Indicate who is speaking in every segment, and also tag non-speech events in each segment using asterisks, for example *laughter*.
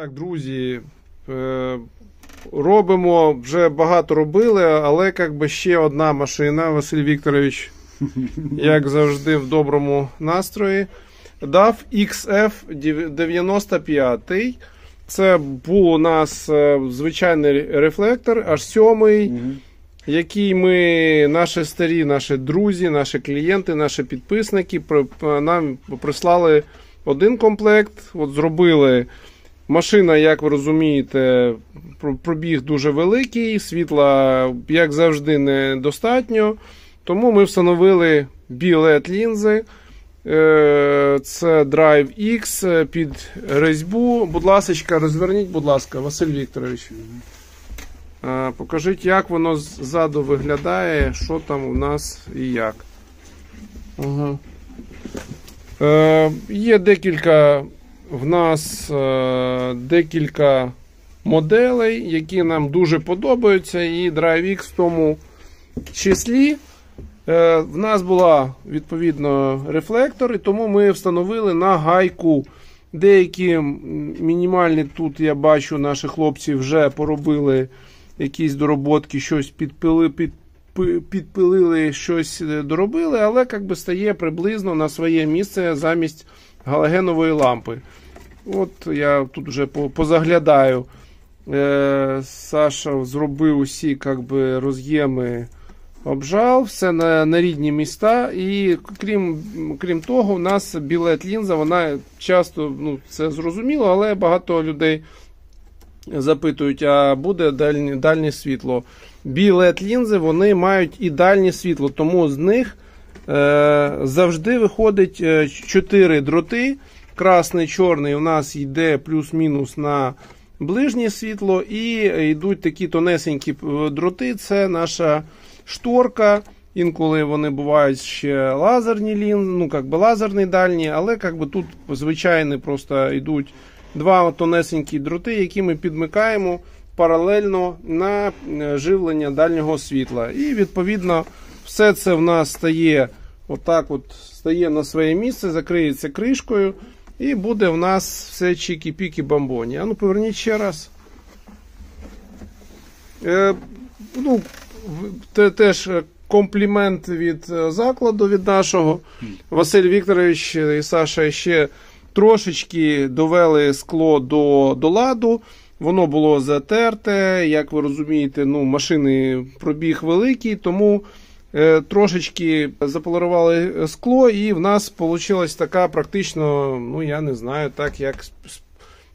Speaker 1: Так, друзі, е, робимо, вже багато робили, але як би ще одна машина, Василь Вікторович, *laughs* як завжди, в доброму настрої. DAF XF95. Це був у нас е, звичайний рефлектор, аж сьомий, який ми, наші старі, наші друзі, наші клієнти, наші підписники нам прислали один комплект. От зробили. Машина, як ви розумієте, пробіг дуже великий, світла, як завжди, недостатньо. Тому ми встановили білет лінзи. Е, Це Drive X під резьбу. Будь ласка, розверніть, будь ласка, Василь Вікторович. Е, Покажіть, як воно ззаду виглядає, що там у нас і як. Ага. Е, Є декілька в нас е, декілька моделей, які нам дуже подобаються, і DriveX в тому числі. Е, в нас була відповідно рефлектор, і тому ми встановили на гайку. Деякі мінімальні тут я бачу, наші хлопці вже поробили якісь дороботки, щось підпили, під, підпилили, щось е, доробили, але як стає приблизно на своє місце замість галогенової лампи. От я тут вже позаглядаю. Е, Саша зробив усі би, роз'єми обжал, все на, на рідні міста. І крім, крім того, у нас білет лінза, вона часто, ну, це зрозуміло, але багато людей запитують, а буде дальнє, дальнє світло. Білет лінзи вони мають і дальнє світло, тому з них завжди виходить 4 дроти. Красний, чорний у нас йде плюс-мінус на ближнє світло, і йдуть такі тонесенькі е, дроти. Це наша шторка. Інколи вони бувають ще лазерні лінзи, ну як би лазерні дальні, але як би тут звичайні просто йдуть два тонесенькі дроти, які ми підмикаємо паралельно на е, живлення дальнього світла. І відповідно все це в нас стає отак от стає на своє місце, закриється кришкою, і буде в нас все чікі-пікі бомбоні. А ну поверніть ще раз. Е, ну, те, теж комплімент від е, закладу від нашого. Василь Вікторович і Саша ще трошечки довели скло до, до ладу. Воно було затерте, як ви розумієте, ну, машини пробіг великий, тому трошечки заполірували скло, і в нас вийшла така практично, ну я не знаю, так як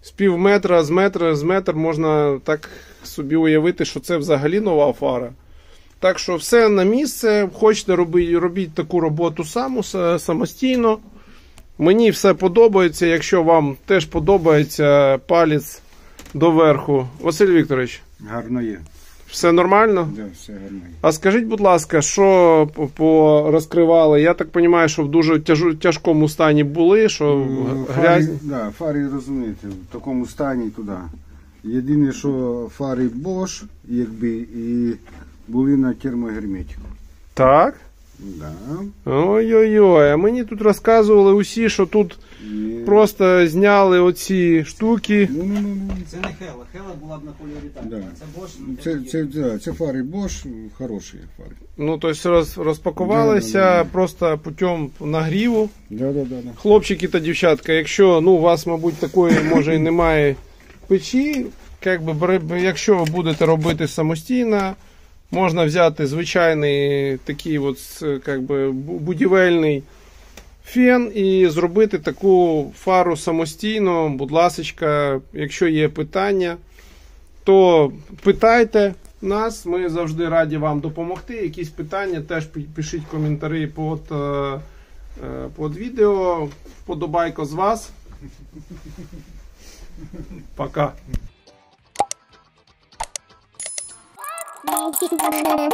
Speaker 1: з пів метра, з метра, з метр можна так собі уявити, що це взагалі нова фара. Так що все на місце. Хочете робити, робіть таку роботу саму, самостійно. Мені все подобається. Якщо вам теж подобається палець доверху. Василь Вікторович,
Speaker 2: Гарно є.
Speaker 1: Все нормально?
Speaker 2: Да, все нормально.
Speaker 1: А скажіть, будь ласка, що по- по розкривали? Я так розумію, що в дуже тяж, тяжкому стані були, що
Speaker 2: Ну,
Speaker 1: грязь.
Speaker 2: Так, да, фари, розумієте, в такому стані туди. Єдине, що фари Bosch, якби, і були на термогерметику.
Speaker 1: Так.
Speaker 2: Да.
Speaker 1: Ой-ой-ой, а мені тут розказували усі, що тут просто зняли оці штуки.
Speaker 2: Ну, ну, ну, ну.
Speaker 3: Це не Хела. Хела була б на поліуретані.
Speaker 2: Да.
Speaker 3: Це Bosch.
Speaker 2: Це, це, да, це фари Bosch, хороші фари.
Speaker 1: Ну, тобто роз, розпакувалися
Speaker 2: Да-да-да.
Speaker 1: просто путем нагріву.
Speaker 2: Да, да, да, да.
Speaker 1: Хлопчики та дівчатка, якщо ну, у вас, мабуть, такої може і немає печі, як би, якщо ви будете робити самостійно, можна взяти звичайний такий от, як би, будівельний фен і зробити таку фару самостійно. Будь ласка, якщо є питання, то питайте нас, ми завжди раді вам допомогти. Якісь питання теж пишіть коментарі під, е, е, під відео. Вподобайко з вас. Пока.
Speaker 4: 大好きだな。